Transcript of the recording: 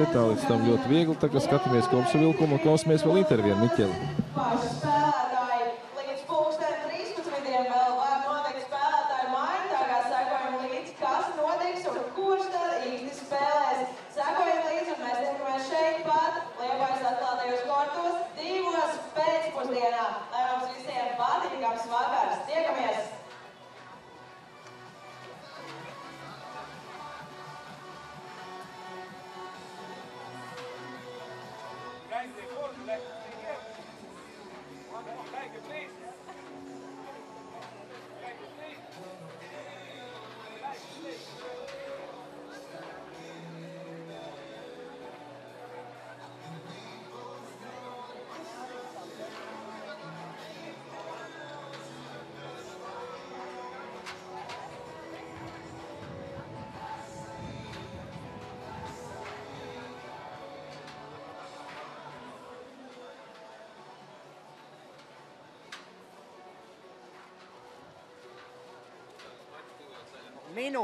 setā, līdz tam ļoti viegli. Tā kā skatāmies kopsavilkumu un klausamies vēl interviju ar Miķeli. Spēlētāji līdz pulksten 13. vēl var notikt spēlētāju maiņa, tā kā sekojam līdzi, kas notiks un kurš tad īsti spēlēs. Sekojam līdzi un mēs tiekamies šeit pat, liepais atklātajos kortos, divos pēcpusdienā. Thank you. main